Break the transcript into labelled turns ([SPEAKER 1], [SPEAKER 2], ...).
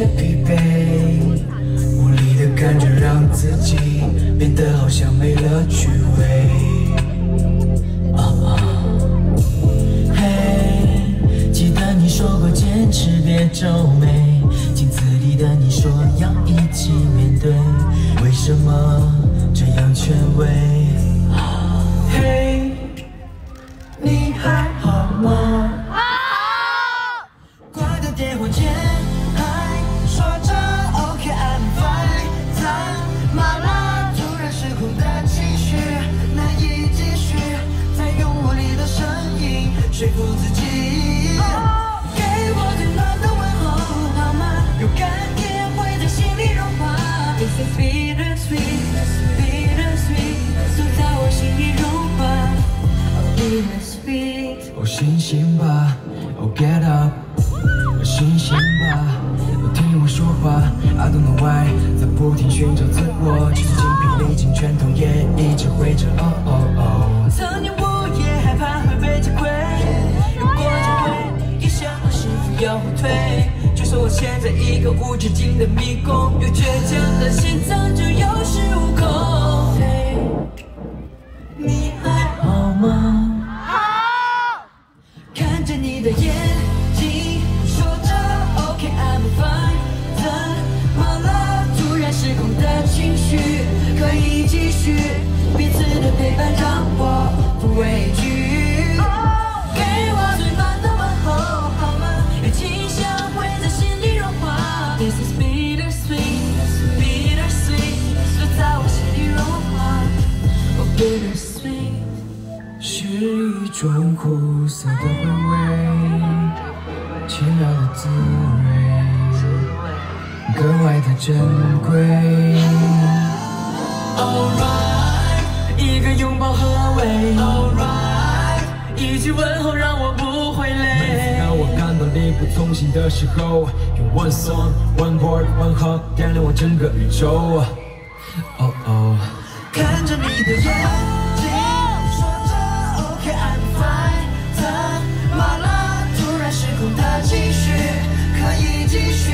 [SPEAKER 1] 的疲惫，无力的感觉让自己变得好像没了趣味。嘿，记得你说过坚持别皱眉，镜子里的你说要一起面对，为什么这样权威？sweet，哦醒醒吧，哦 get up。醒醒吧，听我说话。I don't know why，在不停寻找自我，即使精疲力尽，拳头也一直挥着。哦哦哦。曾经我也害怕会被击溃，有过机会，也想过是否要后退。就说我陷在一个无止境的迷宫，有倔强的心脏就有恃无恐。续彼此的陪伴，让我不畏惧。给我最暖的问候好吗？有清香会在心里融化。This is bitter sweet, bitter sweet，就在我心里融化。Oh bitter sweet。是一种苦涩的回味，奇妙的滋味，格外的珍贵。Alright，一句问候让我不会累。让我感到力不从心的时候，用 one song, one word, one hug 点亮我整个宇宙。哦哦，看着你的眼睛，说着 OK I'm fine，怎么了？突然失控的情绪，可以继续